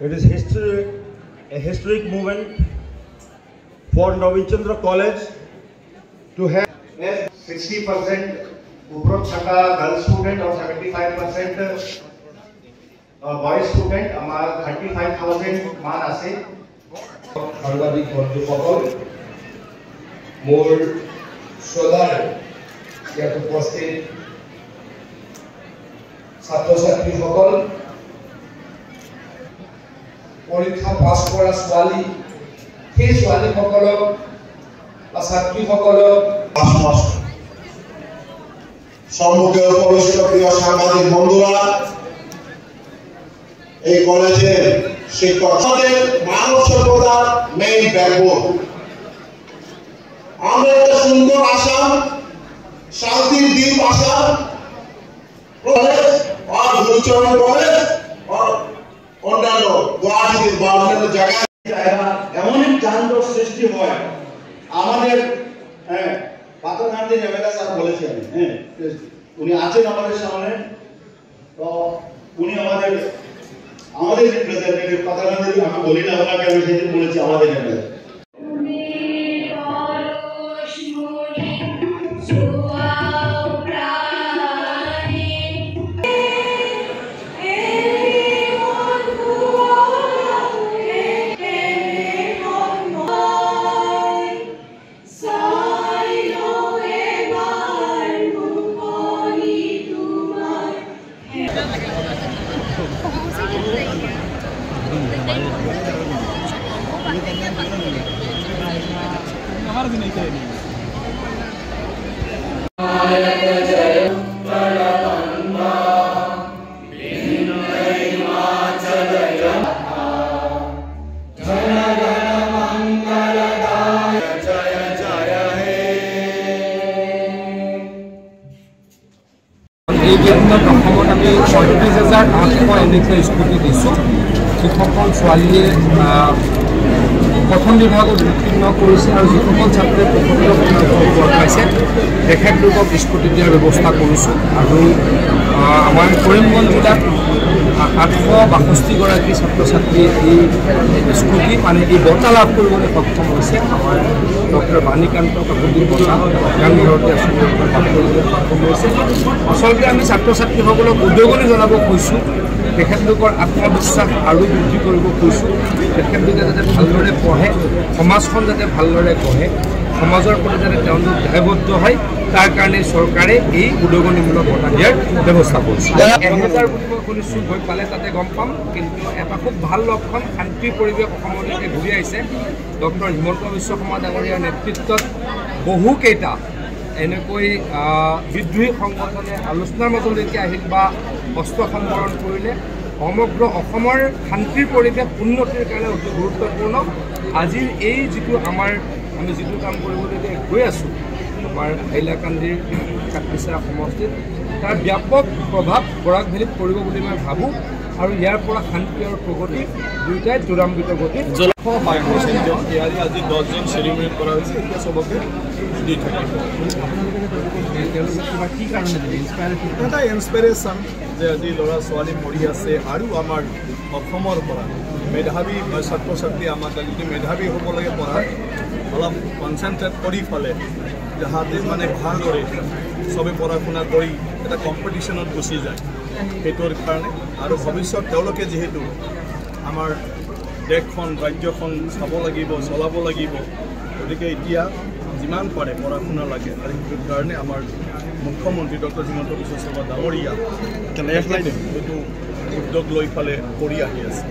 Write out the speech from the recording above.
It is history, a historic moment for Navin Chandra College to have sixty percent उपरोक्त शाखा girl student और seventy five percent boy student আমার thirty five thousand মান আছে সাংবাদিক বন্ধুসকল মোৰ শ্ৰদ্ধাৰ ইয়াত উপস্থিত ছাত্ৰ ছাত্ৰীসকল পৰীক্ষা পাছ কৰা ছোৱালী, সেই ছোৱালীসকলক বা ছাত্ৰীসকলক সম্মুখে উপবিষ্ট প্রিয় সাংবাদিক বন্ধুরা, এই মানব সভ্যতার মেইন ব্যাকবোন আমরা একটা সুন্দর আসাম, শান্তির দ্বীপ আসাম আর গুরুচরণ কলেজ অন্যান্য গুয়াহাটিতে বা অন্যান্য জায়গায় জায়গা এমন যানজট সৃষ্টি হয়। আমাদের হ্যাঁ পাতাকান্দি এমএলএ স্যার বলেছেন হ্যাঁ উনি আছেন আমাদের সামনে। তো উনি আমাদের আমাদের রিপ্রেজেন্টেটিভ পাতাকান্দি আমি বলি না, ওনাকে আমি সেদিন বলেছি, আমাদের এমএলএ এই কেইদিনত অসমত আমি ছয়ত্ৰিছ হাজাৰ আঠশ এনেকৈ স্কুটি দিছোঁ যিসকল ছোৱালীয়ে প্ৰথম বিভাগত উত্তীৰ্ণ কৰিছে আৰু যিসকল ছাত্ৰীয়ে প্ৰথম বিভাগত পাইছে তেখেতলোকক স্কুটি দিয়াৰ ব্যৱস্থা কৰিছোঁ। আৰু আমাৰ কৰিমগঞ্জ জিলাত আঠশ বাষষ্ঠিগৰাকী ছাত্ৰ ছাত্ৰীয়ে এই স্কুটি মানে এই বঁটা লাভ কৰিবলৈ সক্ষম হৈছে। আমাৰ ডক্টৰ বাণীকান্ত কাকতিৰ বঁটা গান্ধীৰতী আঁচনি লাভ কৰিবলৈ সক্ষম হৈছে। আচলতে আমি ছাত্ৰ ছাত্ৰীসকলক উদগনি জনাব খুজিছোঁ তেখেতলোকৰ আত্মবিশ্বাস আৰু বৃদ্ধি কৰিব খুজিছোঁ। তেখেতলোকে যাতে ভালদৰে পঢ়ে সমাজখন যাতে ভালদৰে পঢ়ে সমাজৰ প্ৰতি যাতে তেওঁলোক দায়বদ্ধ হয় তাৰ কাৰণে চৰকাৰে এই উদগনিমূলক বঁটা দিয়াৰ ব্যৱস্থা কৰিছে। এহেজাৰ বুলি মই শুনিছোঁ গৈ পালে তাতে গম পাম কিন্তু এটা খুব ভাল লক্ষণ শান্তিৰ পৰিৱেশ অসমলৈকে ঘূৰি আহিছে। ডক্টৰ হিমন্ত বিশ্ব শৰ্মা ডাঙৰীয়াৰ নেতৃত্বত বহুকেইটা এনেকৈ বিদ্ৰোহী সংগঠনে আলোচনাৰ মাজলৈকে আহিল বা অস্ত্ৰ সম্বৰণ কৰিলে সমগ্ৰ অসমৰ শান্তিৰ পৰিৱেশ উন্নতিৰ কাৰণে অতি গুৰুত্বপূৰ্ণ। আজিৰ এই যিটো আমাৰ আমি যিটো কাম কৰিবলৈ গৈ আছোঁ আমাৰ হাইলাকান্দিৰ কাটপিচা সমষ্টিত তাৰ ব্যাপক প্ৰভাৱ বৰাক ভেলীত পৰিব বুলি মই ভাবোঁ। আৰু ইয়াৰ পৰা শান্তি আৰু প্ৰগতি দুয়োটাই ত্বৰান্বিত গতিত। ইয়াৰে আজি দহজন চেৰিমনি কৰা হৈছে এতিয়া চবকে দি থাকিব কিবা কি কাৰণে দিলে ইনস্পায়াৰেশ্যন এটা ইনস্পিৰেশ্যন যে আজি ল'ৰা ছোৱালী পঢ়ি আছে আৰু আমাৰ অসমৰ পৰা মেধাৱী ছাত্ৰ ছাত্ৰী আমাক যদি মেধাৱী হ'ব লাগে পঢ়াত অলপ কনচেনট্ৰেট কৰি ফালে যাহাতে মানে ভালদৰে চবে পঢ়া শুনা কৰি এটা কম্পিটিশ্যনত গুচি যায়। সেইটোৰ কাৰণে। আৰু ভৱিষ্যত তেওঁলোকে যিহেতু আমাৰ দেশখন ৰাজ্যখন চাব লাগিব চলাব লাগিব। গতিকে এতিয়া যিমান পাৰে পঢ়া শুনা লাগে। আৰু সেইটোৰ কাৰণে আমাৰ মুখ্যমন্ত্ৰী ডক্টৰ হিমন্ত বিশ্ব শৰ্মা ডাঙৰীয়া এইটো উদ্যোগ লৈ ফালে কৰি আহি আছে।